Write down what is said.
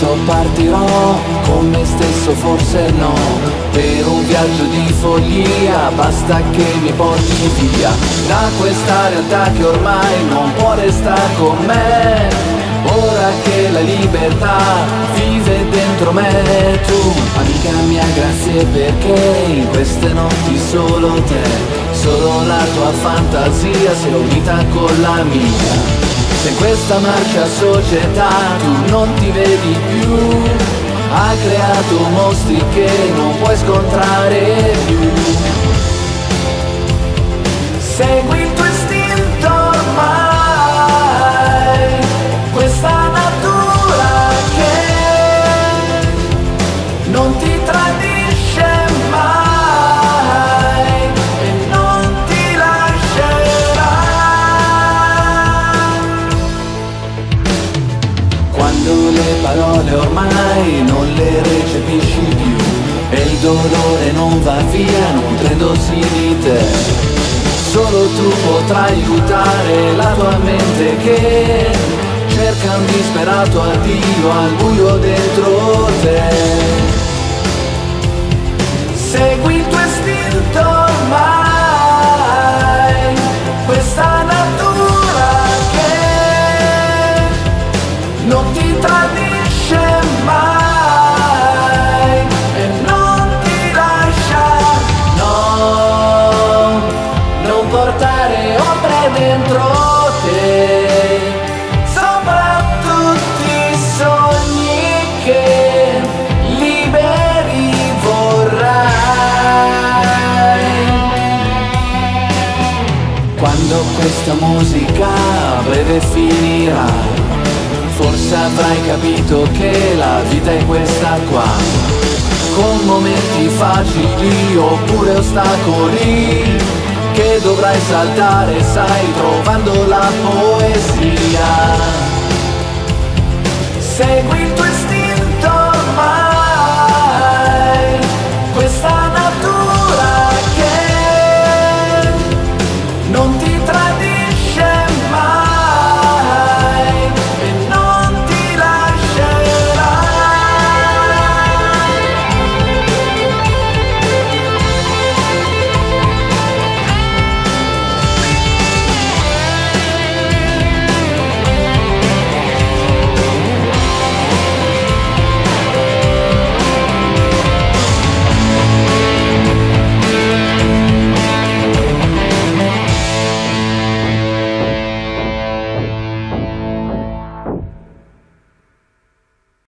stesso partirò, con me stesso forse no, per un viaggio di follia, basta che mi porti via, da questa realtà che ormai non può restare con me, ora che la libertà vive dentro me, tu, amica mia grazie perché in queste notti solo te, solo la tua fantasia si è unita con la mia. Se in questa marcia società tu non ti vedi più, hai creato mostri che non puoi scontrare più. Segui il tuo istinto ormai, questa natura che non ti Quando le parole ormai non le recepisci più e il dolore non va via nutrendosi di te. Solo tu potrai aiutare la tua mente che cerca un disperato addio al buio dentro te. Quando questa musica breve finirà, forse avrai capito che la vita è questa qua. Con momenti facili oppure ostacoli che dovrai saltare, sai, trovando la poesia.